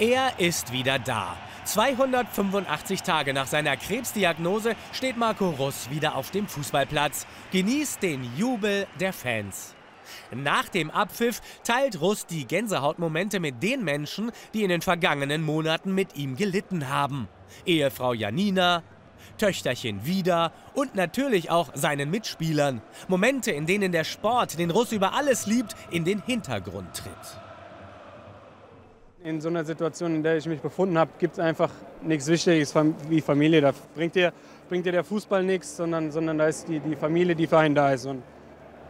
Er ist wieder da. 285 Tage nach seiner Krebsdiagnose steht Marco Russ wieder auf dem Fußballplatz, genießt den Jubel der Fans. Nach dem Abpfiff teilt Russ die Gänsehautmomente mit den Menschen, die in den vergangenen Monaten mit ihm gelitten haben. Ehefrau Janina, Töchterchen wieder und natürlich auch seinen Mitspielern. Momente, in denen der Sport, den Russ über alles liebt, in den Hintergrund tritt. In so einer Situation, in der ich mich befunden habe, gibt es einfach nichts Wichtiges wie Familie. Da bringt dir, bringt dir der Fußball nichts, sondern, sondern da ist die, die Familie, die für einen da ist. Und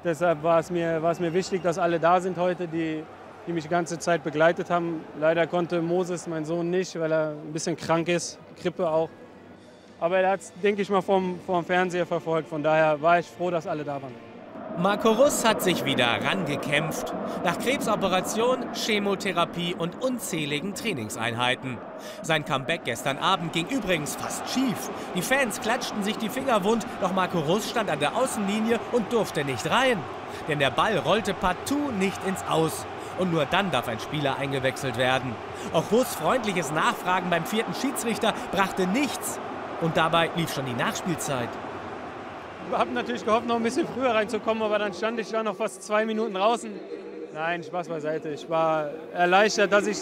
deshalb war es, mir, war es mir wichtig, dass alle da sind heute, die, die mich die ganze Zeit begleitet haben. Leider konnte Moses, mein Sohn, nicht, weil er ein bisschen krank ist, Grippe auch. Aber er hat es, denke ich mal, vom, vom Fernseher verfolgt. Von daher war ich froh, dass alle da waren. Marco Russ hat sich wieder rangekämpft. Nach Krebsoperation, Chemotherapie und unzähligen Trainingseinheiten. Sein Comeback gestern Abend ging übrigens fast schief. Die Fans klatschten sich die Finger wund, doch Marco Russ stand an der Außenlinie und durfte nicht rein. Denn der Ball rollte partout nicht ins Aus. Und nur dann darf ein Spieler eingewechselt werden. Auch Russ freundliches Nachfragen beim vierten Schiedsrichter brachte nichts. Und dabei lief schon die Nachspielzeit habe natürlich gehofft, noch ein bisschen früher reinzukommen, aber dann stand ich da noch fast zwei Minuten draußen. Nein, Spaß beiseite. Ich war erleichtert, dass ich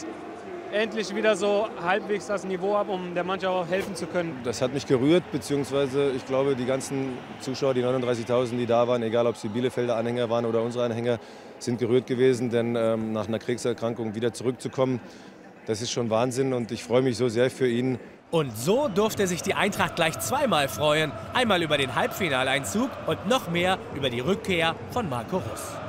endlich wieder so halbwegs das Niveau habe, um der Mannschaft auch helfen zu können. Das hat mich gerührt, beziehungsweise ich glaube, die ganzen Zuschauer, die 39.000, die da waren, egal ob sie Bielefelder Anhänger waren oder unsere Anhänger, sind gerührt gewesen, denn ähm, nach einer Krebserkrankung wieder zurückzukommen, das ist schon Wahnsinn und ich freue mich so sehr für ihn. Und so durfte sich die Eintracht gleich zweimal freuen. Einmal über den Halbfinaleinzug und noch mehr über die Rückkehr von Marco Russ.